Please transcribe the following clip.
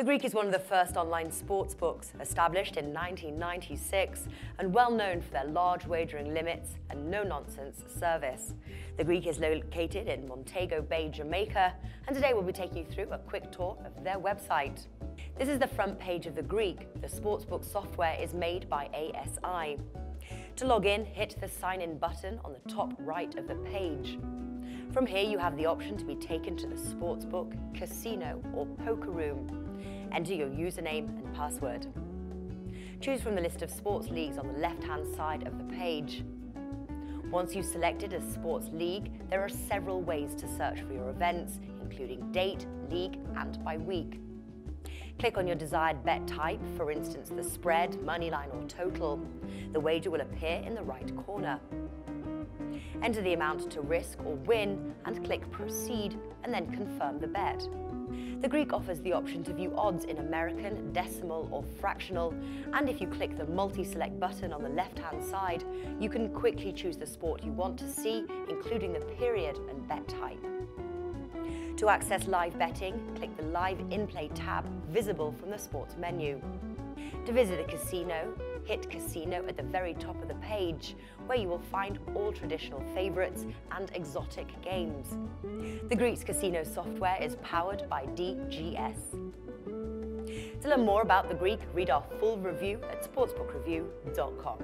The Greek is one of the first online sports books, established in 1996 and well known for their large wagering limits and no-nonsense service. The Greek is located in Montego Bay, Jamaica, and today we'll be taking you through a quick tour of their website. This is the front page of The Greek. The sportsbook software is made by ASI. To log in, hit the sign in button on the top right of the page. From here, you have the option to be taken to the sportsbook, casino, or poker room. Enter your username and password. Choose from the list of sports leagues on the left-hand side of the page. Once you've selected a sports league, there are several ways to search for your events, including date, league, and by week. Click on your desired bet type, for instance the spread, moneyline or total. The wager will appear in the right corner. Enter the amount to risk or win and click proceed and then confirm the bet. The Greek offers the option to view odds in American, decimal or fractional, and if you click the multi-select button on the left-hand side, you can quickly choose the sport you want to see, including the period and bet type. To access live betting, click the Live In-Play tab visible from the sports menu. To visit the casino, hit Casino at the very top of the page, where you will find all traditional favourites and exotic games. The Greeks Casino software is powered by DGS. To learn more about the Greek, read our full review at sportsbookreview.com.